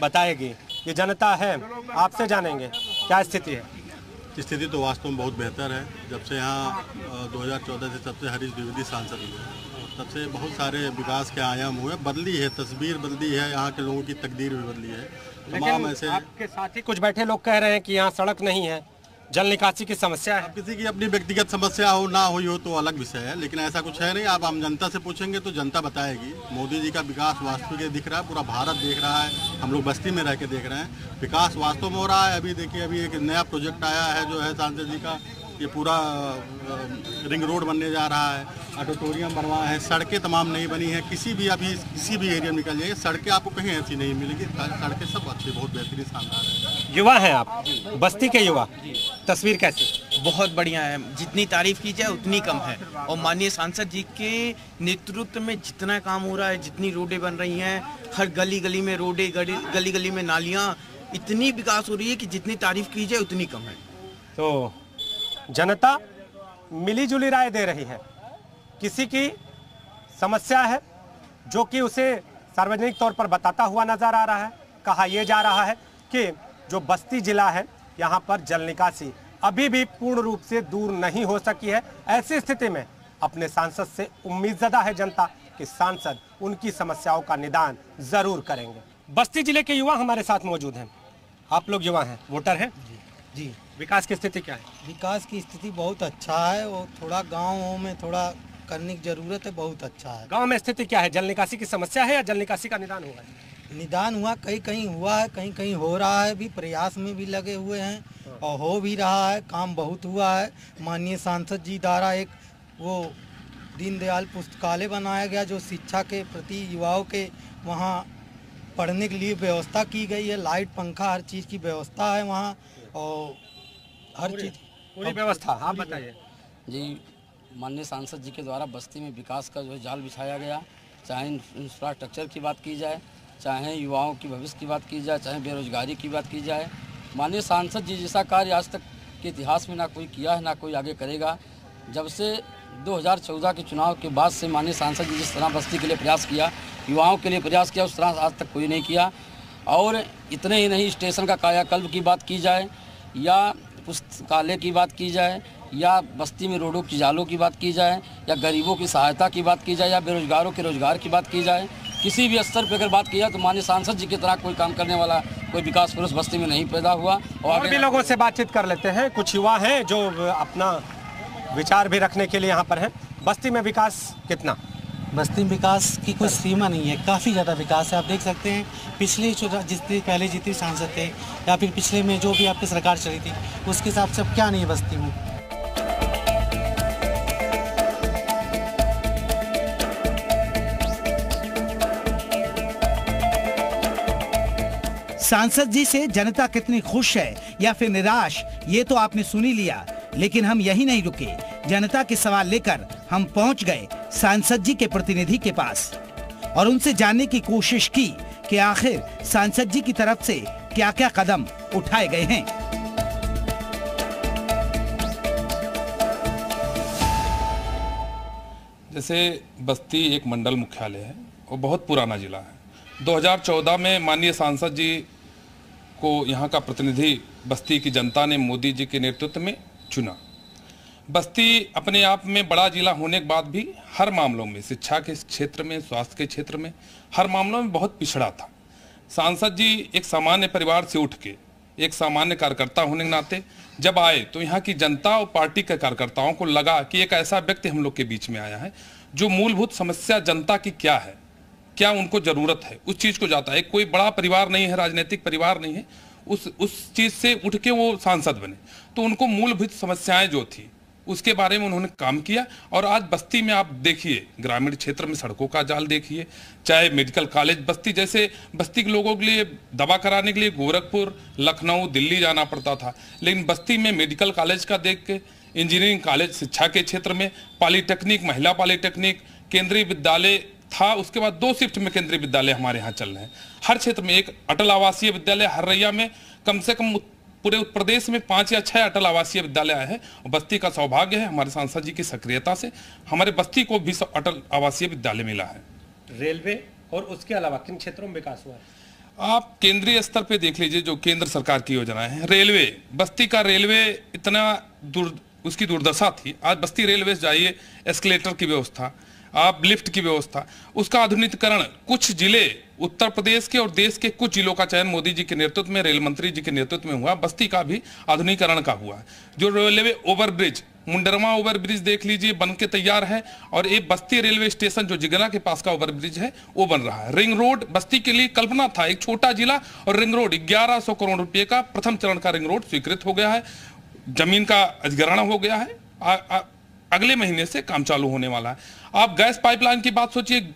बताएगी। ये जनता है आपसे जानेंगे। क्या स्थिति है? स्थिति तो वास्तव में बहुत बेहतर है। जब से यहाँ अ, 2014 से सबसे हरीश द्विवेदी सांसद हुए। तब से बहुत सारे विकास के आयाम हुए। बदली है तस्वीर बदली है यहाँ के लोगों की तकदीर भी बदली है। तमाम लेकिन ऐसे आपके साथ ही कुछ बैठे लोग कह रहे हैं कि यहाँ सड़क नहीं है। जल निकासी की समस्या है। किसी की अपनी व्यक्तिगत समस्या हो, ना हुई हो तो अलग विषय है, लेकिन ऐसा कुछ है नहीं। आप, हम जनता से पूछेंगे तो जनता बताएगी। मोदी जी का विकास वास्तव के दिख रहा है, पूरा भारत देख रहा है, हम लोग बस्ती में रह के देख रहे हैं। विकास वास्तव में हो रहा है। अभी देखिए, अभी एक नया प्रोजेक्ट आया है, जो है सांसद जी का ये पूरा रिंग रोड बनने जा रहा है ऑडिटोरियम बनवा है सड़कें तमाम नहीं बनी हैं किसी भी अभी किसी भी एरिया में निकल जाइए सड़कें आपको कहीं ऐसी नहीं मिलेगी सड़कें सब अच्छी बहुत बेहतरीन शानदार है। युवा हैं आप? बस्ती के युवा? तस्वीर कैसी? बहुत बढ़िया है जितनी तारीफ़ की जाए उतनी कम है। और माननीय सांसद जी के नेतृत्व में जितना काम हो रहा है जितनी रोडें बन रही हैं हर गली गली में रोडें गली गली गली में नालियाँ इतनी विकास हो रही है कि जितनी तारीफ़ की जाए उतनी कम है। तो जनता मिली जुली राय दे रही है। किसी की समस्या है, जो कि उसे सार्वजनिक तौर पर बताता हुआ नज़र आ रहा है, कहा यह जा रहा है कि जो बस्ती जिला है, यहाँ पर जल निकासी अभी भी पूर्ण रूप से दूर नहीं हो सकी है। ऐसी स्थिति में अपने सांसद से उम्मीद उम्मीदजदा है जनता कि सांसद उनकी समस्याओं का निदान ज़रूर करेंगे। बस्ती ज़िले के युवा हमारे साथ मौजूद हैं। आप लोग युवा हैं, वोटर हैं? जी। विकास की स्थिति क्या है? विकास की स्थिति बहुत अच्छा है और थोड़ा गाँव में थोड़ा करने की ज़रूरत है बहुत अच्छा है। गाँव में स्थिति क्या है? जल निकासी की समस्या है या जल निकासी का निदान हुआ है? निदान हुआ कहीं कहीं हुआ है कहीं कहीं हो रहा है भी प्रयास में भी लगे हुए हैं। और हो भी रहा है काम बहुत हुआ है। माननीय सांसद जी द्वारा एक वो दीनदयाल पुस्तकालय बनाया गया जो शिक्षा के प्रति युवाओं के वहाँ पढ़ने के लिए व्यवस्था की गई है। लाइट पंखा हर चीज़ की व्यवस्था है वहाँ। और हर चीज़ पूरी व्यवस्था आप बताइए। जी माननीय सांसद जी के द्वारा बस्ती में विकास का जो है जाल बिछाया गया। चाहे इंफ्रास्ट्रक्चर की बात की जाए चाहे युवाओं की भविष्य की बात की जाए चाहे बेरोजगारी की बात की जाए माननीय सांसद जी जैसा कार्य आज तक के इतिहास में ना कोई किया है ना कोई आगे करेगा। जब से 2014 के चुनाव के बाद से माननीय सांसद जी जिस तरह बस्ती के लिए प्रयास किया युवाओं के लिए प्रयास किया उस तरह आज तक कोई नहीं किया। और इतने ही नहीं स्टेशन का कायाकल्प की बात की जाए या पुस्तकालय की बात की जाए या बस्ती में रोडों की जालों की बात की जाए या गरीबों की सहायता की बात की जाए या बेरोजगारों के रोज़गार की बात की जाए किसी भी स्तर पर अगर बात की जाए तो माननीय सांसद जी की तरह कोई काम करने वाला कोई विकास पुरुष बस्ती में नहीं पैदा हुआ और भी लोगों से बातचीत कर लेते हैं। कुछ युवा हैं जो अपना विचार भी रखने के लिए यहाँ पर हैं। बस्ती में विकास कितना? बस्ती विकास की कोई सीमा नहीं है, काफ़ी ज़्यादा विकास है। आप देख सकते हैं, पिछले जितने, पहले जितने सांसद थे, या फिर पिछले में जो भी आपकी सरकार चली थी, उसके हिसाब से अब क्या नहीं है बस्ती में? सांसद जी से जनता कितनी खुश है या फिर निराश, ये तो आपने सुनी लिया, लेकिन हम यही नहीं रुके। जनता के सवाल लेकर हम पहुँच गए। सांसद जी के प्रतिनिधि के पास और उनसे जानने की कोशिश की कि आखिर सांसद जी की तरफ़ से क्या क्या कदम उठाए गए हैं। जैसे बस्ती एक मंडल मुख्यालय है और बहुत पुराना जिला है। 2014 में माननीय सांसद जी को यहाँ का प्रतिनिधि बस्ती की जनता ने मोदी जी के नेतृत्व में चुना। बस्ती अपने आप में बड़ा जिला होने के बाद भी हर मामलों में, शिक्षा के क्षेत्र में, स्वास्थ्य के क्षेत्र में, हर मामलों में बहुत पिछड़ा था। सांसद जी एक सामान्य परिवार से उठ के, एक सामान्य कार्यकर्ता होने के नाते जब आए तो यहाँ की जनता और पार्टी के कार्यकर्ताओं को लगा कि एक ऐसा व्यक्ति हम लोग के बीच में आया है, जो मूलभूत समस्या जनता की क्या है, क्या उनको ज़रूरत है, उस चीज़ को जाता है। कोई बड़ा परिवार नहीं है, राजनीतिक परिवार नहीं है, उस उस चीज़ से उठ के वो सांसद बने। तो उनको मूलभूत समस्याएँ जो थी उसके बारे में उन्होंने काम किया। और आज बस्ती में आप देखिए, ग्रामीण क्षेत्र में सड़कों का जाल देखिए, चाहे मेडिकल कॉलेज बस्ती, जैसे बस्ती के लोगों के लिए दवा कराने के लिए गोरखपुर, लखनऊ, दिल्ली जाना पड़ता था। लेकिन बस्ती में मेडिकल कॉलेज का देख के, इंजीनियरिंग कॉलेज शिक्षा के क्षेत्र में, पॉलीटेक्निक, महिला पॉलीटेक्निक, केंद्रीय विद्यालय था, उसके बाद दो शिफ्ट में केंद्रीय विद्यालय हमारे यहाँ चल रहे हैं। हर क्षेत्र में एक अटल आवासीय विद्यालय हरैया में कम से कम पूरे प्रदेश में पाँच या छह अटल आवासीय विद्यालय आए हैं। और बस्ती का सौभाग्य है हमारे सांसद जी की सक्रियता से हमारे बस्ती को भी अटल आवासीय विद्यालय मिला है। रेलवे और उसके अलावा किन क्षेत्रों में विकास हुआ है? आप केंद्रीय स्तर पे देख लीजिए जो केंद्र सरकार की योजनाएँ हैं। रेलवे बस्ती का रेलवे इतना दूर उसकी दुर्दशा थी। आज बस्ती रेलवे जाइए एस्केलेटर की व्यवस्था। आप लिफ्ट की व्यवस्था उसका आधुनिकीकरण कुछ ज़िले उत्तर प्रदेश के और देश के कुछ जिलों का चयन मोदी जी के नेतृत्व में रेल मंत्री जी के नेतृत्व में हुआ बस्ती का भी आधुनिकीकरण का हुआ। जो रेलवे ओवरब्रिज मुंडरमा ओवरब्रिज देख लीजिए बन के तैयार है और एक बस्ती रेलवे स्टेशन जो जिगना के पास का ओवरब्रिज है वो बन रहा है। रिंग रोड बस्ती के लिए कल्पना था एक छोटा जिला और रिंग रोड 1100 करोड़ रुपए का प्रथम चरण का रिंग रोड स्वीकृत हो गया है। ज़मीन का अधिग्रहण हो गया है। आ, आ, अगले महीने से काम चालू होने वाला है। आप गैस पाइपलाइन की बात सोचिए,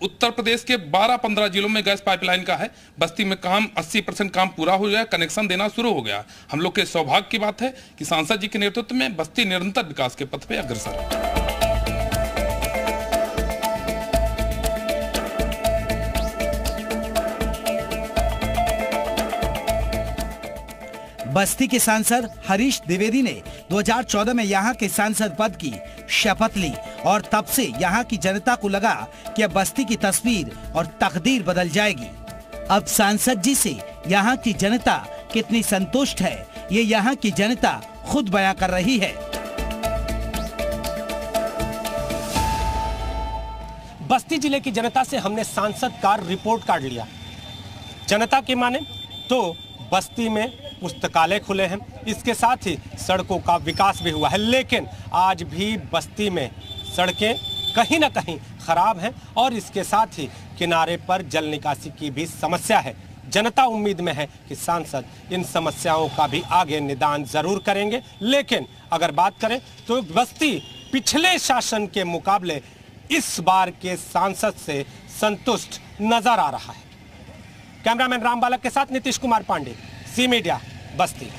उत्तर प्रदेश के 12-15 जिलों में गैस पाइपलाइन का है। बस्ती में काम 80 परसेंट काम पूरा हो गया, कनेक्शन देना शुरू हो गया। हम लोग के सौभाग्य की बात है कि सांसद जी के नेतृत्व में बस्ती निरंतर विकास के पथ पे अग्रसर है। बस्ती के सांसद हरीश द्विवेदी ने 2014 में यहाँ के सांसद पद की शपथ ली और तब से यहाँ की जनता को लगा कि अब बस्ती की तस्वीर और तकदीर बदल जाएगी। अब सांसद जी से यहाँ की जनता कितनी संतुष्ट है, ये यहाँ की जनता खुद बयां कर रही है। बस्ती ज़िले की जनता से हमने सांसद का रिपोर्ट कार्ड लिया। जनता की माने तो बस्ती में पुस्तकालय खुले हैं। इसके साथ ही सड़कों का विकास भी हुआ है। लेकिन आज भी बस्ती में सड़कें कहीं ना कहीं खराब हैं और इसके साथ ही किनारे पर जल निकासी की भी समस्या है। जनता उम्मीद में है कि सांसद इन समस्याओं का भी आगे निदान ज़रूर करेंगे। लेकिन अगर बात करें तो बस्ती पिछले शासन के मुकाबले इस बार के सांसद से संतुष्ट नज़र आ रहा है। कैमरामैन राम बालक के साथ नीतीश कुमार पांडे, सी मीडिया। बस्ती।